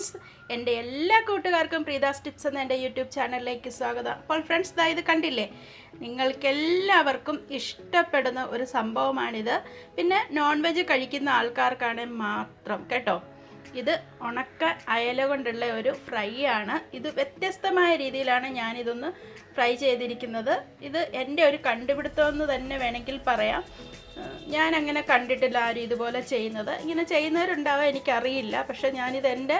Friends എന്റെ എല്ലാ കൂട്ടുകാർക്കും പ്രീതാസ് ടിപ്സ് എന്ന എന്റെ യൂട്യൂബ് ചാനലിലേക്ക് സ്വാഗതം. അപ്പോൾ ഫ്രണ്ട്സ് ദാ ഇത് കണ്ടില്ലേ? നിങ്ങൾക്കെല്ലാവർക്കും ഇഷ്ടപ്പെടുന്ന ഒരു സംഭവമാണിത്. പിന്നെ നോൺ വെജ് കഴിക്കുന്ന ആൾക്കാർക്കാണ് മാത്രം കേട്ടോ? ഇത് ഉണക്ക അയല കൊണ്ടുള്ള ഒരു ഫ്രൈ ആണ്. ഇത് വ്യത്യസ്തമായ രീതിയിലാണ് ഞാനിതൊന്ന് ഫ്രൈ ചെയ്തിരിക്കുന്നത്. ഇത് എന്റെ ഒരു കണ്ടുപിടുത്തം എന്ന് തന്നെ വേണമെങ്കിൽ പറയാം. ഞാൻ അങ്ങനെ കണ്ടിട്ടില്ല ആരും ഇതുപോലെ ചെയ്യുന്നത്. ഇങ്ങനെ ചെയ്യുന്നവരുണ്ടാവാൻ എനിക്കറിയില്ല. പക്ഷേ ഞാനിത് എന്റെ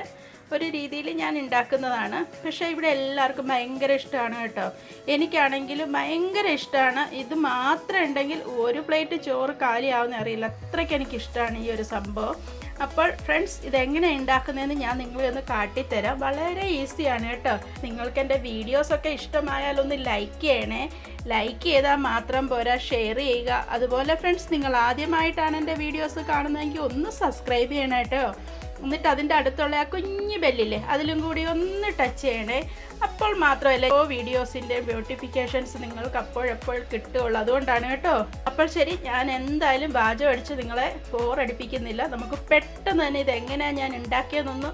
ഒരു രീതിയിൽ ഞാൻ ഉണ്ടാക്കുന്നതാണ്. പക്ഷേ ഇവിടെ എല്ലാവർക്കും ഭയങ്കര ഇഷ്ടമാണ് കേട്ടോ. എനിക്കാണെങ്കിലും ഭയങ്കര ഇഷ്ടമാണ്. ഇത് മാത്രം ഉണ്ടെങ്കിൽ ഒരു പ്ലേറ്റ് ചോറ് കാലിയാവുന്ന അറിയില്ല. അത്രയ്ക്ക് എനിക്ക് ഇഷ്ടമാണ് ഈ ഒരു സംഭവം. അപ്പോൾ ഫ്രണ്ട്സ് ഇതെങ്ങനെ ഉണ്ടാക്കുന്നതെന്ന് ഞാൻ നിങ്ങളെ ഒന്ന് കാട്ടിത്തരാം. വളരെ ഈസിയാണ് കേട്ടോ. നിങ്ങൾക്ക് എന്റെ വീഡിയോസൊക്കെ ഇഷ്ടമായാൽ ഒന്ന് ലൈക്ക് ചെയ്യണേ. ലൈക്ക് ചെയ്താൽ മാത്രം പോരാ. ഷെയർ ചെയ്യുക. അതുപോലെ ഫ്രണ്ട്സ് നിങ്ങൾ ആദ്യമായിട്ടാണ് എന്റെ വീഡിയോസ് കാണുന്നതെങ്കിൽ ഒന്ന് സബ്സ്ക്രൈബ് ചെയ്യണം കേട്ടോ. എന്നിട്ട് അതിന്റെ അടുത്തുള്ള ആ കുഞ്ഞു ബെല്ലില്ലേ അതിലും കൂടി ഒന്ന് ടച്ച് ചെയ്യണേ. അപ്പോൾ മാത്രമല്ല ഓ വീഡിയോസിന്റെ ബ്യൂട്ടിഫിക്കേഷൻസ് നിങ്ങൾക്ക് അപ്പോഴപ്പോൾ കിട്ടുകയുള്ളൂ. അതുകൊണ്ടാണ് കേട്ടോ. അപ്പോൾ ശരി ഞാൻ എന്തായാലും പാചകം അടിച്ച് നിങ്ങളെ ബോറടിപ്പിക്കുന്നില്ല നമുക്ക് പെട്ടെന്ന് തന്നെ ഇത് എങ്ങനെയാണ് ഞാൻ ഉണ്ടാക്കിയതെന്നൊന്ന്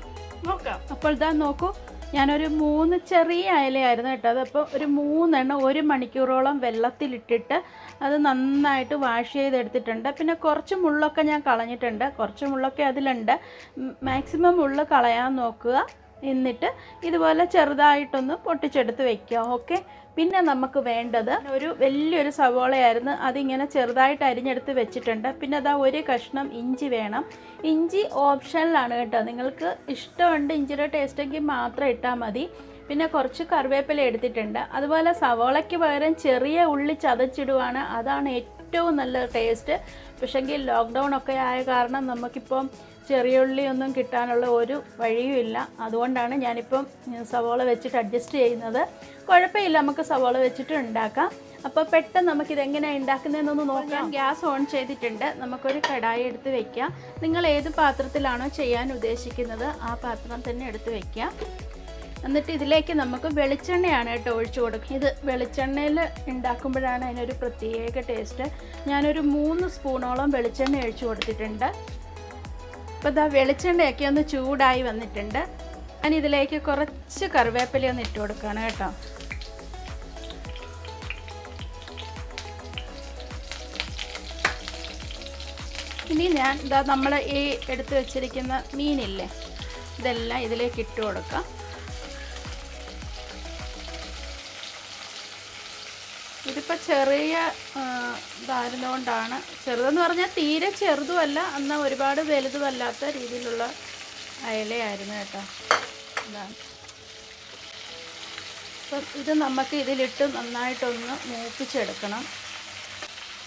നോക്കാം. അപ്പോൾ ഇതാ നോക്കൂ ഞാനൊരു മൂന്ന് ചെറിയ അയലയായിരുന്നു കേട്ടോ. അതപ്പോൾ ഒരു മൂന്നെണ്ണം ഒരു മണിക്കൂറോളം വെള്ളത്തിലിട്ടിട്ട് അത് നന്നായിട്ട് വാഷ് ചെയ്തെടുത്തിട്ടുണ്ട്. പിന്നെ കുറച്ച് മുള്ളൊക്കെ ഞാൻ കളഞ്ഞിട്ടുണ്ട്. കുറച്ച് മുള്ളൊക്കെ അതിലുണ്ട്. മാക്സിമം മുള്ള് കളയാൻ നോക്കുക. എന്നിട്ട് ഇതുപോലെ ചെറുതായിട്ടൊന്ന് പൊട്ടിച്ചെടുത്ത് വെക്കുക. ഓക്കെ പിന്നെ നമുക്ക് വേണ്ടത് ഒരു വലിയൊരു സവോളയായിരുന്നു. അതിങ്ങനെ ചെറുതായിട്ട് അരിഞ്ഞെടുത്ത് വെച്ചിട്ടുണ്ട്. പിന്നെ അതാ ഒരു കഷ്ണം ഇഞ്ചി വേണം. ഇഞ്ചി ഓപ്ഷനിലാണ് കേട്ടോ. നിങ്ങൾക്ക് ഇഷ്ടമുണ്ട് ഇഞ്ചിയുടെ ടേസ്റ്റെങ്കിൽ മാത്രം ഇട്ടാൽ മതി. പിന്നെ കുറച്ച് കറിവേപ്പില എടുത്തിട്ടുണ്ട്. അതുപോലെ സവോളയ്ക്ക് പകരം ചെറിയ ഉള്ളി ചതച്ചിടുവാണ്. അതാണ് ഏറ്റവും നല്ല ടേസ്റ്റ് പക്ഷെങ്കിൽ ലോക്ക്ഡൗൺ ഒക്കെ ആയ കാരണം നമുക്കിപ്പം ചെറിയ ഉള്ളി ഒന്നും കിട്ടാനുള്ള ഒരു വഴിയുമില്ല അതുകൊണ്ടാണ് ഞാനിപ്പം സവോള വെച്ചിട്ട് അഡ്ജസ്റ്റ് ചെയ്യുന്നത്. കുഴപ്പമില്ല നമുക്ക് സവോള വെച്ചിട്ട് ഉണ്ടാക്കാം. അപ്പോൾ പെട്ടെന്ന് നമുക്കിത് എങ്ങനെയാണ് ഉണ്ടാക്കുന്നതെന്നൊന്ന് നോക്കാം. ഗ്യാസ് ഓൺ ചെയ്തിട്ടുണ്ട്. നമുക്കൊരു കടായി എടുത്ത് വയ്ക്കാം നിങ്ങൾ ഏത് പാത്രത്തിലാണോ ചെയ്യാൻ ഉദ്ദേശിക്കുന്നത് ആ പാത്രം തന്നെ എടുത്ത് വെക്കാം. എന്നിട്ട് ഇതിലേക്ക് നമുക്ക് വെളിച്ചെണ്ണയാണ് കേട്ടോ ഒഴിച്ചു കൊടുക്കുക. ഇത് വെളിച്ചെണ്ണയിൽ ഉണ്ടാക്കുമ്പോഴാണ് അതിനൊരു പ്രത്യേക ടേസ്റ്റ് ഞാനൊരു മൂന്ന് സ്പൂണോളം വെളിച്ചെണ്ണ ഒഴിച്ചു കൊടുത്തിട്ടുണ്ട്. അപ്പോൾ ഇതാ വെളിച്ചെണ്ണയൊക്കെ ഒന്ന് ചൂടായി വന്നിട്ടുണ്ട്. ഞാൻ ഇതിലേക്ക് കുറച്ച് കറിവേപ്പില ഒന്ന് ഇട്ട് കൊടുക്കുകയാണ് കേട്ടോ. ഇനി ഞാൻ ഇതാ നമ്മൾ ഈ എടുത്ത് വെച്ചിരിക്കുന്ന മീനില്ലേ ഇതെല്ലാം ഇതിലേക്ക് ഇട്ട് കൊടുക്കാം. ചെറിയ ഇതായിരുന്നു കൊണ്ടാണ് ചെറുതെന്ന് പറഞ്ഞാൽ തീരെ ചെറുതുമല്ല എന്നാൽ ഒരുപാട് വലുതുമല്ലാത്ത രീതിയിലുള്ള അയലയായിരുന്നു കേട്ടോ. ഇതാണ് അപ്പം ഇത് നമുക്ക് ഇതിലിട്ട് നന്നായിട്ടൊന്ന് മൂപ്പിച്ചെടുക്കണം.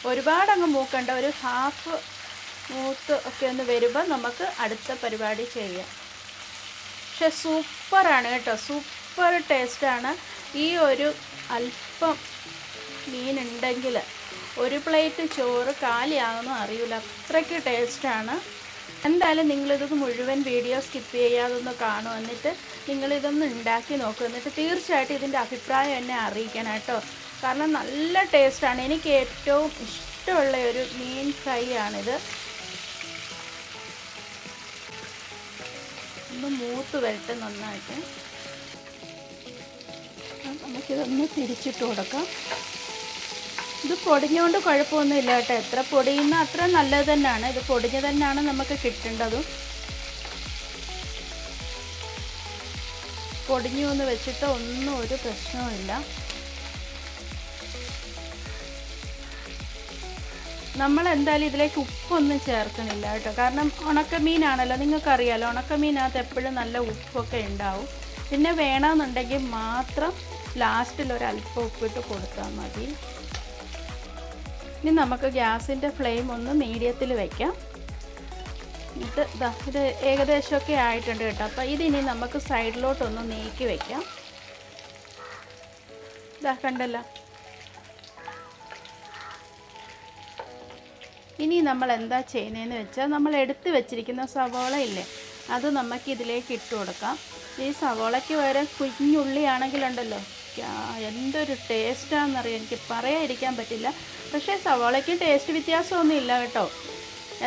ഒരുപാടങ്ങ് മൂക്കണ്ട ഒരു ഹാഫ് മൂത്ത് ഒക്കെ ഒന്ന് വരുമ്പോൾ നമുക്ക് അടുത്ത പരിപാടി ചെയ്യാം. പക്ഷെ സൂപ്പറാണ് കേട്ടോ സൂപ്പർ ടേസ്റ്റാണ്. ഈ ഒരു അല്പം മീനുണ്ടെങ്കിൽ ഒരു പ്ലേറ്റ് ചോറ് കാലിയാകുന്നു അറിയില്ല അത്രയ്ക്ക് ടേസ്റ്റാണ്. എന്തായാലും നിങ്ങളിത് മുഴുവൻ വീഡിയോ സ്കിപ്പ് ചെയ്യാതൊന്ന് കാണും. എന്നിട്ട് നിങ്ങളിതൊന്ന് ഉണ്ടാക്കി നോക്കും. എന്നിട്ട് തീർച്ചയായിട്ടും ഇതിന്റെ അഭിപ്രായം എന്നെ അറിയിക്കണം കേട്ടോ. കാരണം നല്ല ടേസ്റ്റാണ്. എനിക്ക് ഏറ്റവും ഇഷ്ടമുള്ള ഒരു മീൻ ഫ്രൈ ആണിത്. ഒന്ന് മൂത്ത് വരട്ടെ നന്നായിട്ട്. നമുക്കിതൊന്ന് തിരിച്ചിട്ട് കൊടുക്കാം. ഇത് പൊടിഞ്ഞുകൊണ്ട് കുഴപ്പമൊന്നുമില്ല കേട്ടോ. എത്ര പൊടിയുന്ന അത്ര നല്ലത് തന്നെയാണ്. ഇത് പൊടിഞ്ഞ് തന്നെയാണ് നമുക്ക് കിട്ടേണ്ടതും. പൊടിഞ്ഞു എന്ന് വെച്ചിട്ട് ഒന്നും ഒരു പ്രശ്നവുമില്ല. നമ്മൾ എന്തായാലും ഇതിലേക്ക് ഉപ്പൊന്നും ചേർക്കണില്ല കേട്ടോ. കാരണം ഉണക്കമീനാണല്ലോ നിങ്ങൾക്കറിയാലോ ഉണക്കമീനകത്ത് എപ്പോഴും നല്ല ഉപ്പൊക്കെ ഉണ്ടാവും. പിന്നെ വേണമെന്നുണ്ടെങ്കിൽ മാത്രം ലാസ്റ്റിൽ ഒരു അല്പം ഉപ്പിട്ട് കൊടുത്താൽ മതി. ഇനി നമുക്ക് ഗ്യാസിന്റെ ഫ്ലെയിം ഒന്ന് മീഡിയത്തിൽ വയ്ക്കാം എന്നിട്ട് ഇതാ ഏകദേശമൊക്കെ ആയിട്ടുണ്ട് കേട്ടോ. അപ്പോൾ ഇതിനി നമുക്ക് സൈഡിലോട്ടൊന്ന് നീക്കി വയ്ക്കാം ഇതാ കണ്ടല്ലോ. ഇനി നമ്മൾ എന്താ ചെയ്യുന്നതെന്ന് വെച്ചാൽ നമ്മൾ എടുത്ത് വെച്ചിരിക്കുന്ന സവോള ഇല്ലേ അത് നമുക്ക് ഇതിലേക്ക് ഇട്ട് കൊടുക്കാം. ഈ സവോളയ്ക്ക് പകരം കുഞ്ഞുള്ളിയാണെങ്കിലുണ്ടല്ലോ. എന്തൊരു ടേസ്റ്റാണെന്നറിയാം എനിക്ക് പറയാതിരിക്കാൻ പറ്റില്ല. പക്ഷേ സവാളയ്ക്ക് ടേസ്റ്റ് വ്യത്യാസമൊന്നും ഇല്ല കേട്ടോ.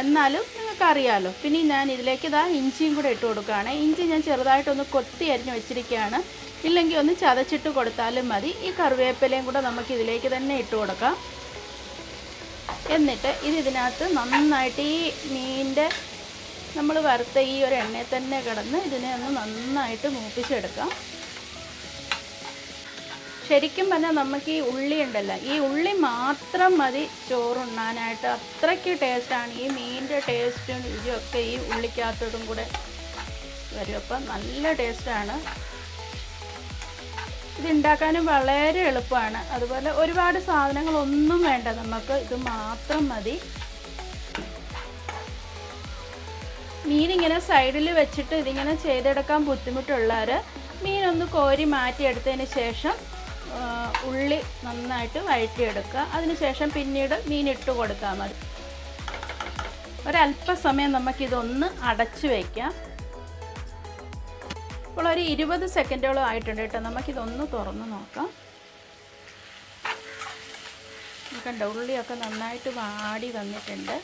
എന്നാലും നിങ്ങൾക്കറിയാമല്ലോ പിന്നെ ഞാൻ ഇതിലേക്ക് ഇതാ ഇഞ്ചിയും കൂടെ ഇട്ട് കൊടുക്കുകയാണ്. ഇഞ്ചി ഞാൻ ചെറുതായിട്ടൊന്ന് കൊത്തി അരിഞ്ഞ് വെച്ചിരിക്കുകയാണ്. ഇല്ലെങ്കിൽ ഒന്ന് ചതച്ചിട്ട് കൊടുത്താലും മതി. ഈ കറിവേപ്പിലയും കൂടെ നമുക്ക് ഇതിലേക്ക് തന്നെ ഇട്ട് കൊടുക്കാം. എന്നിട്ട് ഇത് ഇതിനകത്ത് നന്നായിട്ട് ഈ മീനിന്റെ നമ്മൾ വറുത്ത ഈ ഒരു എണ്ണയിൽ തന്നെ കിടന്ന് ഇതിനെ ഒന്ന് നന്നായിട്ട് മൂപ്പിച്ചെടുക്കാം. ശരിക്കും പറഞ്ഞാൽ നമുക്ക് ഈ ഉള്ളി ഉണ്ടല്ലോ ഈ ഉള്ളി മാത്രം മതി ചോറുണ്ണാനായിട്ട്. അത്രയ്ക്ക് ടേസ്റ്റാണ് ഈ മീനിന്റെ ടേസ്റ്റും രുചിയൊക്കെ ഈ ഉള്ളിക്കകത്തോടും കൂടെ വരും. അപ്പം നല്ല ടേസ്റ്റാണ് ഇതുണ്ടാക്കാനും വളരെ എളുപ്പമാണ്. അതുപോലെ ഒരുപാട് സാധനങ്ങളൊന്നും വേണ്ട. നമുക്ക് ഇത് മാത്രം മതി. മീനിങ്ങനെ സൈഡിൽ വെച്ചിട്ട് ഇതിങ്ങനെ ചെയ്തെടുക്കാൻ ബുദ്ധിമുട്ടുള്ളവർ മീനൊന്ന് കോരി മാറ്റിയെടുത്തതിന് ശേഷം ഉള്ളി നന്നായിട്ട് വഴറ്റിയെടുക്കുക. അതിനുശേഷം പിന്നീട് മീൻ ഇട്ട് കൊടുത്താൽ മതി. ഒരല്പസമയം നമുക്കിതൊന്ന് അടച്ചു വയ്ക്കാം. ഇപ്പോൾ ഒരു ഇരുപത് സെക്കൻഡോളം ആയിട്ടുണ്ട് കേട്ടോ. നമുക്കിതൊന്ന് തുറന്ന് നോക്കാം. കണ്ട ഉള്ളിയൊക്കെ നന്നായിട്ട് വാടി വന്നിട്ടുണ്ട്.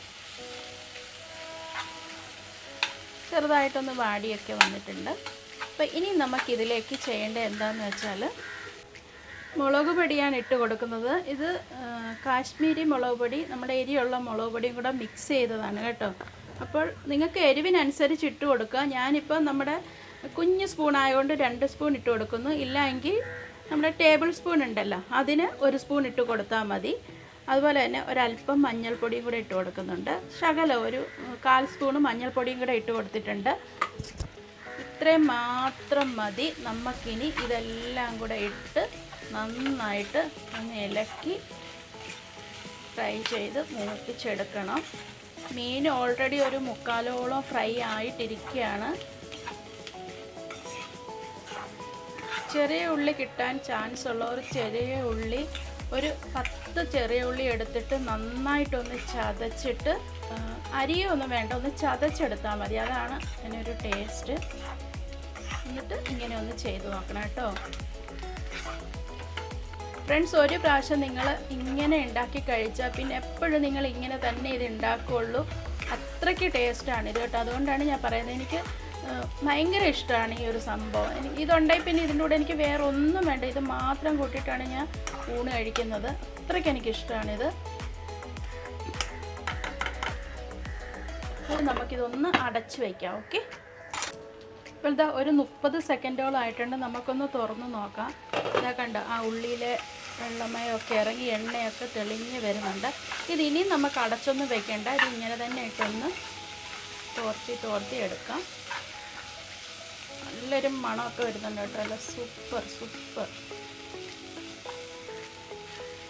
ചെറുതായിട്ടൊന്ന് വാടിയൊക്കെ വന്നിട്ടുണ്ട്. അപ്പോൾ ഇനി നമുക്കിതിലേക്ക് ചെയ്യേണ്ടത് എന്താണെന്ന് വെച്ചാൽ മുളക് പൊടിയാണ് ഇട്ട് കൊടുക്കുന്നത്. ഇത് കാശ്മീരി മുളക് പൊടി നമ്മുടെ എരിയുള്ള മുളക് പൊടിയും കൂടെ മിക്സ് ചെയ്തതാണ് കേട്ടോ. അപ്പോൾ നിങ്ങൾക്ക് എരിവിനനുസരിച്ച് ഇട്ട് കൊടുക്കുക. ഞാനിപ്പോൾ നമ്മുടെ കുഞ്ഞ് സ്പൂൺ ആയതുകൊണ്ട് രണ്ട് സ്പൂൺ ഇട്ട് കൊടുക്കുന്നു. ഇല്ല എങ്കിൽ നമ്മുടെ ടേബിൾ സ്പൂൺ ഉണ്ടല്ലോ അതിന് ഒരു സ്പൂൺ ഇട്ട് കൊടുത്താൽ മതി. അതുപോലെ തന്നെ ഒരല്പം മഞ്ഞൾപ്പൊടിയും കൂടെ ഇട്ട് കൊടുക്കുന്നുണ്ട്. ശകല ഒരു കാൽ സ്പൂണ് മഞ്ഞൾപ്പൊടിയും കൂടെ ഇട്ട് കൊടുത്തിട്ടുണ്ട്. ഇത്രയും മാത്രം മതി. നമുക്കിനി ഇതെല്ലാം കൂടെ ഇട്ട് നന്നായിട്ട് ഒന്ന് ഇലക്കി ഫ്രൈ ചെയ്ത് മൂപ്പിച്ചെടുക്കണം. മീൻ ഓൾറെഡി ഒരു മുക്കാലോളം ഫ്രൈ ആയിട്ടിരിക്കുകയാണ്. ചെറിയ ഉള്ളി കിട്ടാൻ ചാൻസ് ഉള്ള ഒരു ചെറിയ ഉള്ളി ഒരു പത്ത് ചെറിയ ഉള്ളി എടുത്തിട്ട് നന്നായിട്ടൊന്ന് ചതച്ചിട്ട് അരിയൊന്നും വേണ്ട ഒന്ന് ചതച്ചെടുത്താൽ മതി. അതാണ് അതിനൊരു ടേസ്റ്റ് എന്നിട്ട് ഇങ്ങനെ ഒന്ന് ചെയ്ത് നോക്കണം കേട്ടോ. ഫ്രണ്ട്സ് ഒരു പ്രാവശ്യം നിങ്ങൾ ഇങ്ങനെ ഉണ്ടാക്കി കഴിച്ചാൽ പിന്നെ എപ്പോഴും നിങ്ങൾ ഇങ്ങനെ തന്നെ ഇത് ഉണ്ടാക്കുകയുള്ളൂ അത്രയ്ക്ക് ടേസ്റ്റാണ് ഇത് കേട്ടോ. അതുകൊണ്ടാണ് ഞാൻ പറയുന്നത്. എനിക്ക് ഭയങ്കര ഇഷ്ടമാണ് ഈ ഒരു സംഭവം. ഇതുണ്ടെങ്കിൽ പിന്നെ ഇതിന്റെ കൂടെ എനിക്ക് വേറെ ഒന്നും വേണ്ട. ഇത് മാത്രം കൂട്ടിയിട്ടാണ് ഞാൻ ഊണ് കഴിക്കുന്നത്. അത്രയ്ക്ക് എനിക്കിഷ്ടമാണിത് അപ്പോൾ നമുക്കിതൊന്ന് അടച്ച് വയ്ക്കാം ഓക്കെ? ഇപ്പോൾ ഇതാ ഒരു മുപ്പത് സെക്കൻഡോളം ആയിട്ടുണ്ട്. നമുക്കൊന്ന് തുറന്ന് നോക്കാം. ഇതാ കണ്ട ആ ഉള്ളിയിലെ വെള്ളമയമൊക്കെ ഇറങ്ങി എണ്ണയൊക്കെ തെളിഞ്ഞ് വരുന്നുണ്ട്. ഇത് ഇനിയും നമുക്ക് അടച്ചൊന്നും വെക്കേണ്ട. ഇത് ഇങ്ങനെ തന്നെ ഇട്ടൊന്ന് തോർത്തി തോർത്തി എടുക്കാം. നല്ലൊരു മണമൊക്കെ വരുന്നുണ്ട് കേട്ടോ. അല്ല സൂപ്പർ സൂപ്പർ.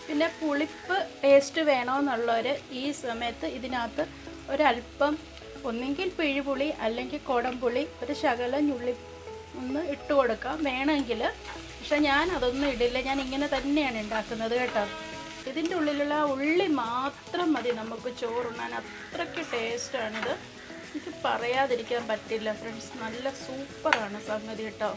പിന്നെ പുളിപ്പ് ടേസ്റ്റ് വേണമെന്നുള്ളവർ ഈ സമയത്ത് ഇതിനകത്ത് ഒരല്പം ഒന്നെങ്കിൽ പിഴിപുളി അല്ലെങ്കിൽ കുടംപുളി ഒരു ശകലം ഞുള്ളി ഒന്ന് ഇട്ട് കൊടുക്കാം. വേണമെങ്കിൽ പക്ഷെ ഞാൻ അതൊന്നും ഇടില്ല. ഞാൻ ഇങ്ങനെ തന്നെയാണ് ഉണ്ടാക്കുന്നത് കേട്ടോ. ഇതിന്റെ ഉള്ളിലുള്ള ഉള്ളി മാത്രം മതി നമുക്ക് ചോറുണ്ണാൻ. അത്രയ്ക്ക് ടേസ്റ്റാണിത്. എനിക്ക് പറയാതിരിക്കാൻ പറ്റില്ല ഫ്രണ്ട്സ്. നല്ല സൂപ്പറാണ് സംഗതി കേട്ടോ.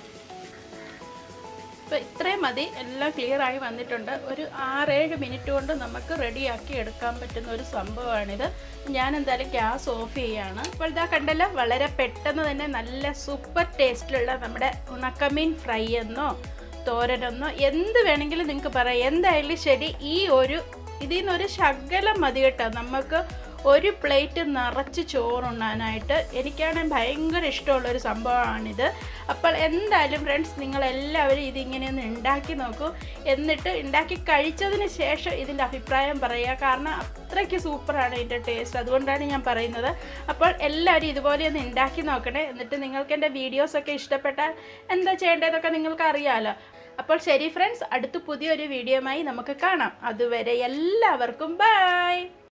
അപ്പോൾ ഇത്രയും മതി. എല്ലാം ക്ലിയറായി വന്നിട്ടുണ്ട്. ഒരു ആറേഴ് മിനിറ്റ് കൊണ്ട് നമുക്ക് റെഡിയാക്കി എടുക്കാൻ പറ്റുന്ന ഒരു സംഭവമാണിത്. ഞാൻ എന്തായാലും ഗ്യാസ് ഓഫ് ചെയ്യാണ്. അപ്പോൾ ഇതാ കണ്ടല്ലോ വളരെ പെട്ടെന്ന് തന്നെ നല്ല സൂപ്പർ ടേസ്റ്റിലുള്ള നമ്മുടെ ഉണക്കമീൻ ഫ്രൈ എന്നോ തോരനെന്നോ എന്ത് വേണമെങ്കിലും നിങ്ങൾക്ക് പറയാം. എന്തായാലും ശരി ഈ ഒരു ഇതിൽ നിന്നൊരു ശകലം മതി കേട്ടോ. നമുക്ക് ഒരു പ്ലേറ്റ് നിറച്ച് ചോറുണ്ണാനായിട്ട് എനിക്കാണെങ്കിൽ ഭയങ്കര ഇഷ്ടമുള്ളൊരു സംഭവമാണിത്. അപ്പോൾ എന്തായാലും ഫ്രണ്ട്സ് നിങ്ങളെല്ലാവരും ഇതിങ്ങനെ ഒന്ന് ഉണ്ടാക്കി നോക്കൂ. എന്നിട്ട് ഉണ്ടാക്കി കഴിച്ചതിന് ശേഷം ഇതിന്റെ അഭിപ്രായം പറയുക. കാരണം അത്രയ്ക്ക് സൂപ്പറാണ് ഇതിന്റെ ടേസ്റ്റ് അതുകൊണ്ടാണ് ഞാൻ പറയുന്നത്. അപ്പോൾ എല്ലാവരും ഇതുപോലെ ഒന്ന് ഉണ്ടാക്കി നോക്കണേ. എന്നിട്ട് നിങ്ങൾക്ക് എന്റെ വീഡിയോസൊക്കെ ഇഷ്ടപ്പെട്ടാൽ എന്താ ചെയ്യേണ്ടതെന്നൊക്കെ നിങ്ങൾക്ക് അറിയാമല്ലോ അപ്പോൾ ശരി ഫ്രണ്ട്സ് അടുത്ത് പുതിയൊരു വീഡിയോയുമായി നമുക്ക് കാണാം. അതുവരെ എല്ലാവർക്കും ബൈ